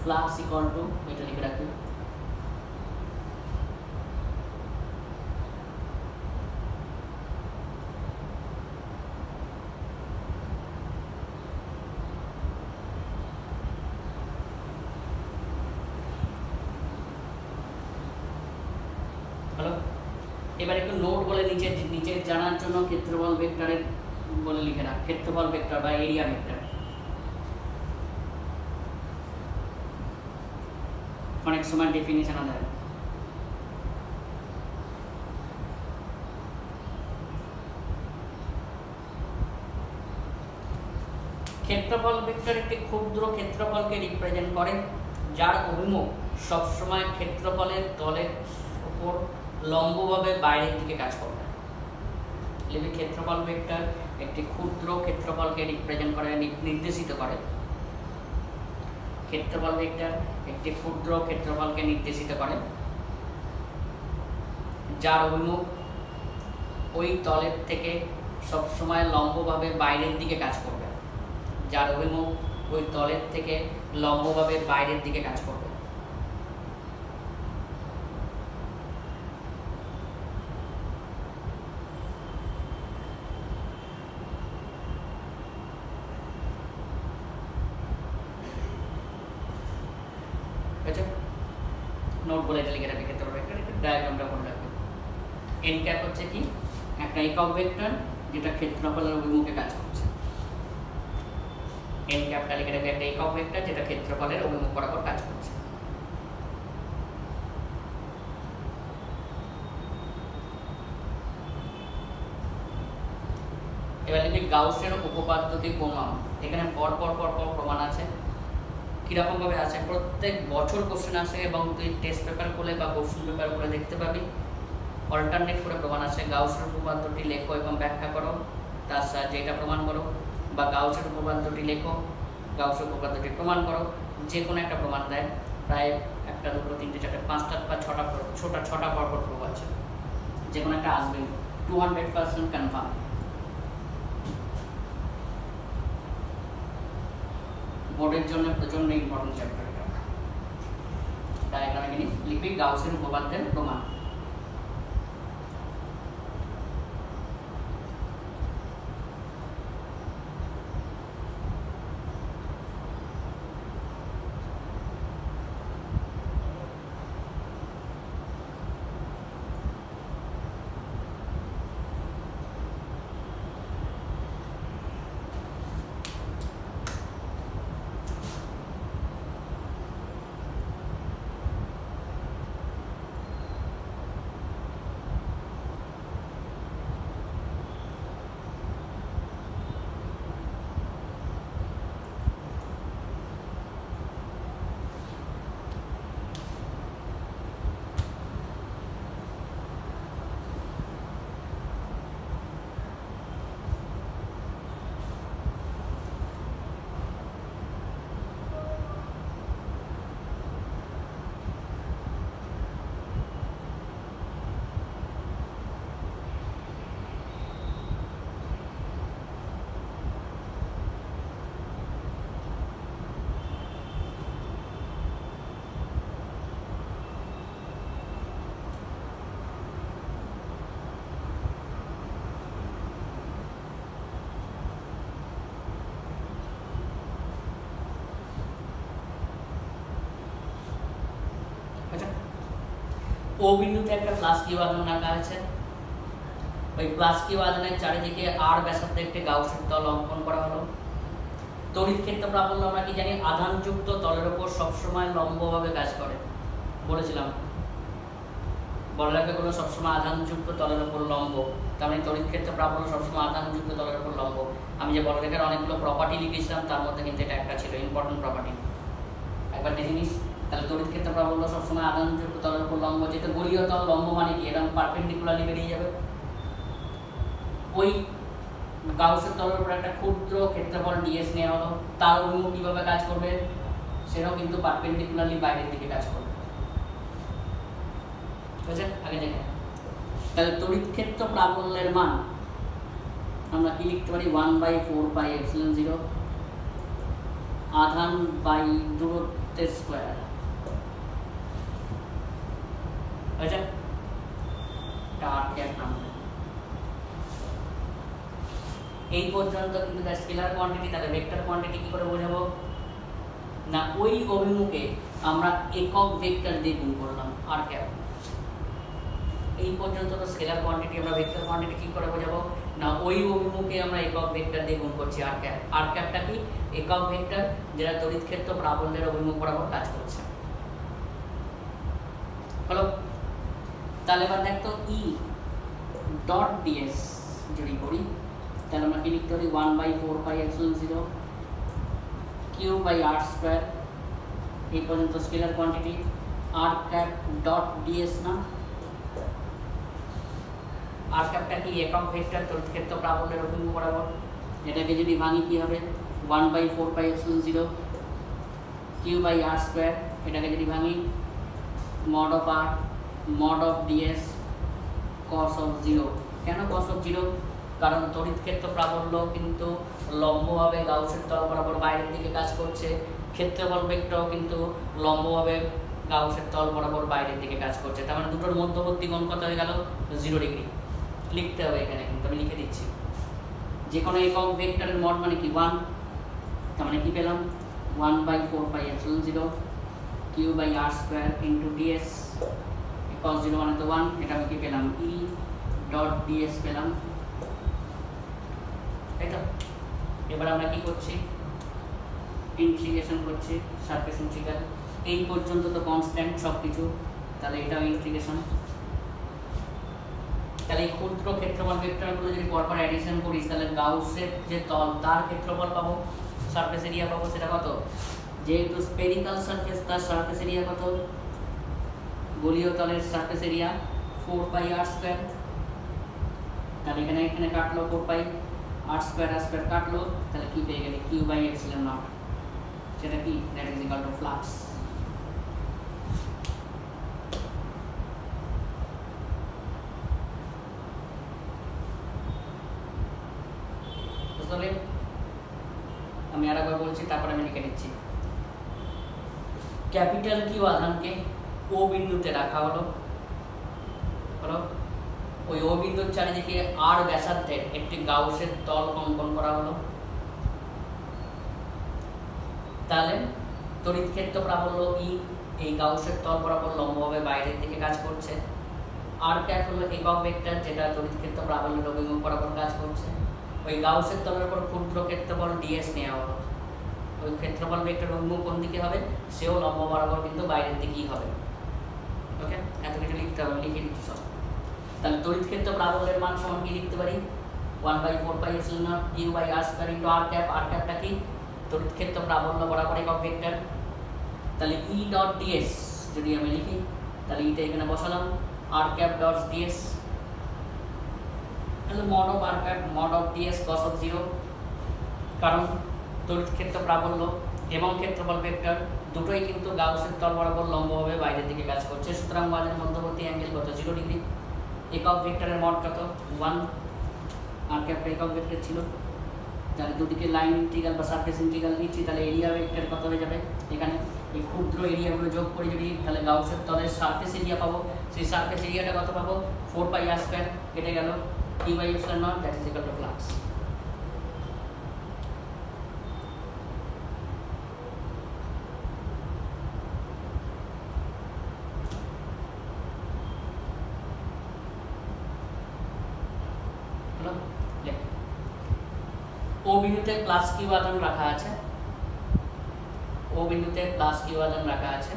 ফ্লাক্স ইকুয়াল টু এটা লিখে রাখবে এবার একটু নোট বলে নিচে নিচে জানার জন্য ক্ষেত্রফল ভেক্টরের বলে লিখে রাখ। ক্ষেত্রফল ভেক্টর বা এরিয়া ভেক্টর অনেক সময় ডেফিনিশনও দেয়। ক্ষেত্রফল ভেক্টর একটি ক্ষুদ্র ক্ষেত্রফলকে রিপ্রেজেন্ট করে, যার অভিমুখ সবসময় ক্ষেত্রফলের তলের উপর লম্বভাবে বাইরের দিকে কাজ করবে লিপি ক্ষেত্রফল ভেক্টর একটি ক্ষুদ্র ক্ষেত্রফলকে রিপ্রেজেন্ট করে নির্দেশিত করে। ক্ষেত্রফল ভেক্টর একটি ক্ষুদ্র ক্ষেত্রফলকে নির্দেশিত করে। যার অভিমুখ ওই তলের থেকে সবসময় লম্বভাবে বাইরের দিকে কাজ করবে। যার অভিমুখ ওই তলের থেকে লম্বভাবে বাইরের দিকে কাজ করবে নোট বলে এটা লিখে রাখবে ক্ষেত্র ভেক্টর একটু ডায়াগ্রামটা করে রাখবে এন ক্যাপ হচ্ছে কি একটা একক ভেক্টর যেটা ক্ষেত্রফলের অভিমুখে কাজ করছে। এন লিখে রাখবে একটা একক ভেক্টর যেটা ক্ষেত্রফলের অভিমুখ বরাবর কাজ করছে। এবার যদি গাউসের উপপাদ্যটি প্রমাণ এখানে পর পর পর পর প্রমাণ আছে। কীরকমভাবে আসে প্রত্যেক বছর কোশ্চেন আসে এবং তুই টেস্ট পেপার খুলে বা কোশ্চেন পেপার খুলে দেখতে পাবি। অল্টারনেট করে প্রমাণ আসে গাউসের উপপাদ্যটি লেখো এবং ব্যাখ্যা করো। তার সাহায্যে এটা প্রমাণ করো বা গাউসের উপপাদ্যটি লেখো, গাউসের উপপাদ্যটি প্রমাণ করো যে কোনো একটা প্রমাণ দেয়। প্রায় একটা, দুটো, তিনটে, চারটে, পাঁচটা বা ছটা ছোটা, ছটা পরপর প্রুফ আছে। যে কোনো একটা আসবে। টু হান্ড্রেড পার্সেন্ট কনফার্ম বোর্ডের জন্য প্রচণ্ড ইম্পর্টেন্ট চ্যাপ্টার এটা। ডায়াগ্রামে লিখবি গাউসের উপপাদ্যের প্রমাণ। ও বিন্দুতে একটা প্লাস কিউ আধান রাখা আছে ওই প্লাস কিউ আধানের চারিদিকে আর ব্যাসার্ধে একটি গাউসের তল অঙ্কন করা হলো। তড়িৎ ক্ষেত্র প্রাবল্য আমরা কি জানি, আধানযুক্ত তলের উপর সবসময় লম্বভাবে কাজ করে। বলেছিলাম। বলরাকেগুলো সবসময় আধানযুক্ত তলের উপর লম্ব। তার মানে তড়িৎ ক্ষেত্র প্রাবল্য সবসময় আধানযুক্ত তলের উপর লম্ব। আমি যে বলরেখার অনেকগুলো প্রপার্টি লিখেছিলাম, তার মধ্যে কিন্তু এটা একটা ছিল ইম্পর্টেন্ট প্রপার্টি একবার দেখে নিস। তাহলে তড়িৎ ক্ষেত্র প্রাবল্য সবসময় আধানযুক্ত তলের উপর লম্ব, যেহেতু গলীয় তল, লম্ব মানে কি? এরকম পারপেন্ডিকুলারলি বেরিয়ে যাবে। ওই গাউসের তলের উপর একটা ক্ষুদ্র ক্ষেত্রফল ডিএস নেওয়া হলো। তার অভিমুখ কীভাবে কাজ করবে? সেটাও কিন্তু পারপেন্ডিকুলারলি বাইরের দিকে কাজ করবে। বুঝেছেন? আগে দেখেন তাহলে তড়িৎ ক্ষেত্র প্রাবল্যের মান, আমরা কি লিখতে পারি? One by four by epsilon zero আধান বাই দূরত্বের স্কোয়ার হয়েছে নাম্বার এই পর্যন্ত কিন্তু তার স্কেলার কোয়ান্টিটি তাহলে ভেক্টর কোয়ান্টিটি কি করে বোঝাবো? না, ওই অভিমুখে আমরা একক ভেক্টর দিয়ে গুণ করলাম আর ক্যাপ এই পর্যন্ত তো স্কেলার কোয়ান্টিটি আমরা ভেক্টর কোয়ান্টিটি কী করে বোঝাবো? না, ওই অভিমুখে আমরা একক ভেক্টর দিয়ে গুণ করছি আর ক্যাপ আর ক্যাপটা কি? একক ভেক্টর যেটা তড়িৎ ক্ষেত্র প্রাবল্যের অভিমুখ বরাবর কাজ করছে। হলো তাহলে এবার দেখতো ই ডট ডিএস যদি করি, তাহলে আমরা কি লিখতে পারি? One by four by epsilon zero q by r square এই পর্যন্ত scalar quantity r cap dot ds না? আর ক্যাপটা কি একক ভেক্টর তড়িৎ ক্ষেত্র প্রাবল্যের অভিমুখ বরাবর? এটাকে যদি ভাঙি কী হবে? One by four by epsilon zero q by r square এটাকে যদি ভাঙি mod of r mod of ds cos of zero কেন কস অফ জিরো কারণ তড়িৎ ক্ষেত্র প্রাবল্য, কিন্তু লম্বভাবে গাউসের তল বরাবর বাইরের দিকে কাজ করছে। ক্ষেত্রফল ভেক্টরও কিন্তু লম্বভাবে গাউসের তল বরাবর বাইরের দিকে কাজ করছে। তার মানে দুটোর মধ্যবর্তী কোণ কত হয়ে গেল? জিরো ডিগ্রি লিখতে হবে এখানে কিন্তু, আমি লিখে দিচ্ছি। যে কোনো একক ভেক্টরের মড মানে কি? ওয়ান তার মানে কি পেলাম? One by four by epsilon zero q by r square into ds cos zero মানে তো ওয়ান এটা আমি কি পেলাম? ই ডট ডিএস পেলাম। তাই তো এবার আমরা কি করছি? ইন্টিগ্রেশন করছি সারফেস ইন্টিগ্রাল এই পর্যন্ত তো কনস্ট্যান্ট সব কিছু তাহলে এটাও ইন্টিগ্রেশন তাহলে এই ক্ষুদ্র ক্ষেত্রফল ভেক্টরগুলো যদি পরপর অ্যাডিশন করিস, তাহলে গাউসের যে তল, তার ক্ষেত্রফল পাবো। সারফেস এরিয়া পাবো সেটা কত? যেহেতু স্পেরিক্যাল সারফেস তার সারফেস এরিয়া কত? গোলীয় তলের surface area four pi r square তাহলে এখানে এখানে কাটলো four pi r square r square কাটলো। তাহলে কি পেয়ে গেলে কিউ বাই এপসিলন নট সেটা কি? That is equal to flux বুঝতে আমি আর একবার বলছি, তারপর আমি লিখে নিচ্ছি। ক্যাপিটাল কিউ আধানকে ও বিন্দুতে রাখা হলো। হলো। ওই ও বিন্দুর চারিদিকে আর ব্যাসার্ধের একটি গাউসের তল অঙ্কন করা হলো। তাহলে তড়িৎ ক্ষেত্র প্রাবল্য ই এই গাউসের তল বরাবর লম্বভাবে বাইরের দিকে কাজ করছে। আর ক্যাপ হলো একক ভেক্টর, যেটা তড়িৎ ক্ষেত্র প্রাবল্যের অভিমুখ বরাবর কাজ করছে। ওই গাউসের তলের উপর ক্ষুদ্র ক্ষেত্রফল ডিএস নেওয়া হলো। ওই ক্ষেত্রফল ভেক্টর অভিমুখ কোন দিকে হবে? সেও লম্ব বরাবর কিন্তু বাইরের দিকেই হবে। লিখতে লিখে দিচ্ছি সব তাহলে তড়িৎ ক্ষেত্র প্রাবল্যের মান সমান কি লিখতে পারি? One by four by epsilon naught u by r square into r cap r ক্যাপটা কি? তড়িৎ ক্ষেত্র প্রাবল্য বরাবর একক ভেক্টর। তাহলে ই ডট ডিএস যদি আমি লিখি, তাহলে ইটা এখানে বসালাম। আর ক্যাপ ডট ডিএস তাহলে mod of r cap mod of ds cos of zero কারণ তড়িৎ ক্ষেত্র প্রাবল্য এবং ক্ষেত্রফল ভেক্টর দুটোই কিন্তু গাউসের তল বরাবর লম্বভাবে বাইরের দিকে কাজ করছে। সুতরাং ওয়ালের মধ্যবর্তী অ্যাঙ্গেল কত? জিরো ডিগ্রি একক ভেক্টরের মড কত? ওয়ান আর ক্যাপটা একক ভেক্টর ছিল। তাহলে দুদিকে লাইন ইন্টিগ্রাল বা সারফেস ইন্টিগ্রাল নিচ্ছি, তাহলে এরিয়া ভেক্টর কত হয়ে যাবে? এখানে এই ক্ষুদ্র এরিয়াগুলো যোগ করে যদি তাহলে গাউসের তলের সারফেস এরিয়া পাবো। সেই সারফেস এরিয়াটা কত পাবো? ফোর পাই আর স্কোয়ার কেটে গেল। T by epsilon naught that is equal to flux হলো লেখ ও বিন্দুতে প্লাস কিউ আধান রাখা আছে ও বিন্দুতে প্লাস কিউ আধান রাখা আছে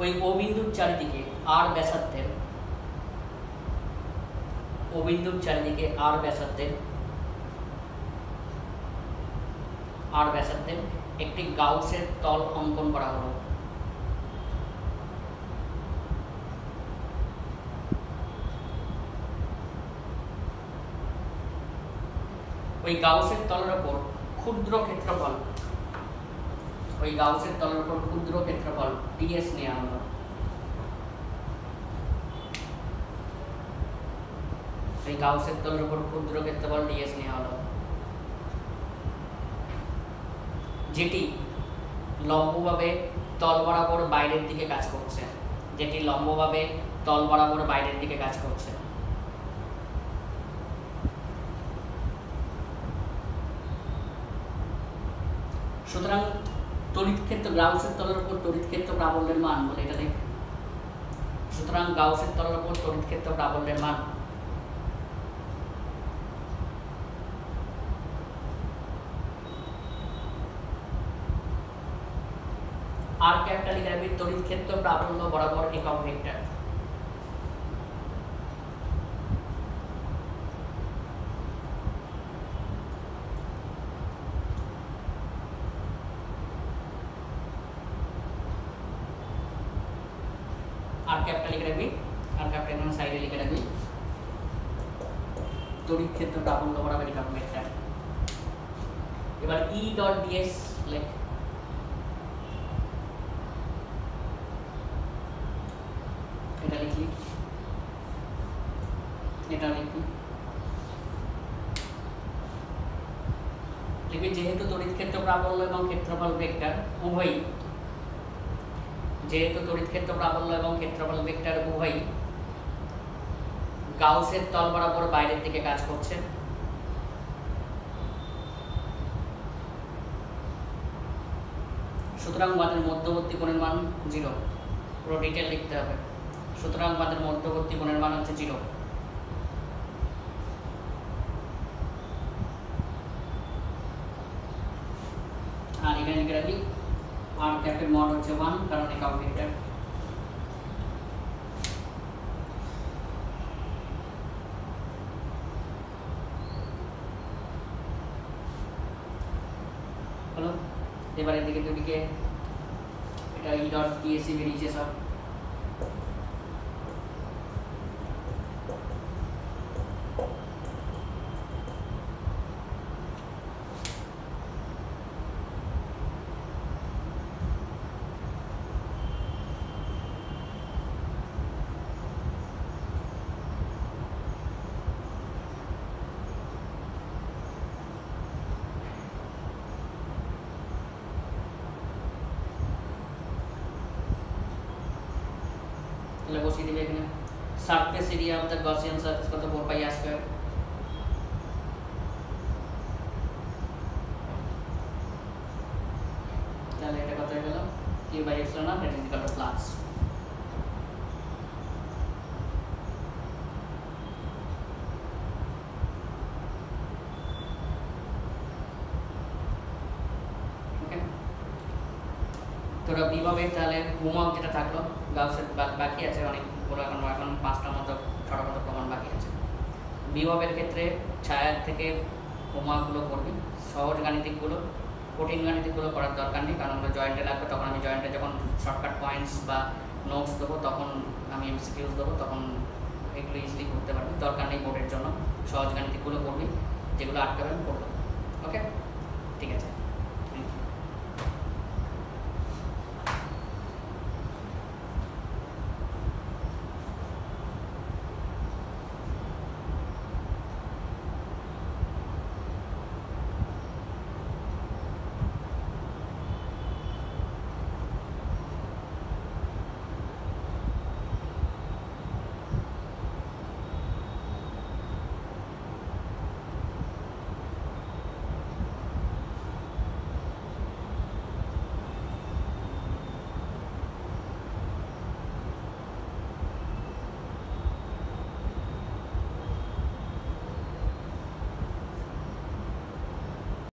ওই ও বিন্দুর চারিদিকে আর ব্যাসার্ধের ও বিন্দুর চারিদিকে আর ব্যাসার্ধের আর ব্যাসার্ধের একটি গাউসের তল অঙ্কন করা হলো ওই গাউসের তলের ওপর ক্ষুদ্র ক্ষেত্রফল। ওই গাউসের তলের উপর ক্ষুদ্র ক্ষেত্রফল ডিএস নিয়ে হলো এই গাউসের তলের উপর ক্ষুদ্র ক্ষেত্রফল ডিএস নেওয়া হলো যেটি লম্বভাবে তল বরাবর বাইরের দিকে কাজ করছে। যেটি লম্বভাবে তল বরাবর বাইরের দিকে কাজ করছে। সুতরাং তড়িৎ ক্ষেত্র গাউসের তলের উপর তড়িৎ ক্ষেত্র প্রাবল্যের মান বলে এটা দেখ। সুতরাং গাউসের তলের উপর তড়িৎ ক্ষেত্র প্রাবল্যের মান। আর ক্যাপিটাল লিখে তড়িৎ ক্ষেত্র প্রাবল্য বরাবর একক ভেক্টর আর ক্যাপিটাল লিখে রাখবি আর ক্যাপিটাল এখানে সাইডে লিখে রাখবি তড়িৎ ক্ষেত্র প্রাবল্য বরাবর একক ভেক্টর এবার ই ডট ডিএস লেখ এটা লিখি এটা লিখবি লিখবি যেহেতু তড়িৎ ক্ষেত্র প্রাবল্য এবং ক্ষেত্রফল ভেক্টর উভয়ই, যেহেতু তড়িৎ ক্ষেত্র প্রাবল্য এবং ক্ষেত্রফল ভেক্টর উভয়ই গাউসের তল বরাবর বাইরের দিকে কাজ করছে। সুতরাং আমাদের মধ্যবর্তী কোণের মান জিরো। পুরো ডিটেল লিখতে হবে। সুতরাং আমাদের মধ্যবর্তী কোণের মান হচ্ছে জিরো। আর এখানে লিখে রাখি, আর ক্যাপের মড হচ্ছে ওয়ান কারণ একক ভেক্টর হলো। এবার এদিকে দুদিকে এটা ই ডট পিএসসি বেরিয়েছে সব তাহলে বসিয়ে দিবে এখানে surface area of the Gaussian surface কত ফোর পাই আর তাহলে এটা কত গেল কিউ বাই এক্স না দ্যাট ইকুয়াল টু প্লাস তোরা বিভাবে তাহলে হোমওয়ার্ক যেটা থাকল গাউসের বাকি আছে অনেকগুলো এখন এখন পাঁচটার মতো বিভাবের ক্ষেত্রে ছায়ার থেকে হোমওয়ার্কগুলো করবি সহজ গাণিতিকগুলো, কঠিন গাণিতিকগুলো করার দরকার নেই, কারণ আমরা জয়েন্টে লাগবে, তখন আমি জয়েন্টে যখন শর্টকাট পয়েন্টস বা নোটস দেবো, তখন আমি এমসিকিউস দেবো, তখন এগুলো ইজিলি করতে পারবি। দরকার নেই বোর্ডের জন্য। সহজ গাণিতিকগুলো করবি যেগুলো আটকাবেন করব ওকে ঠিক আছে।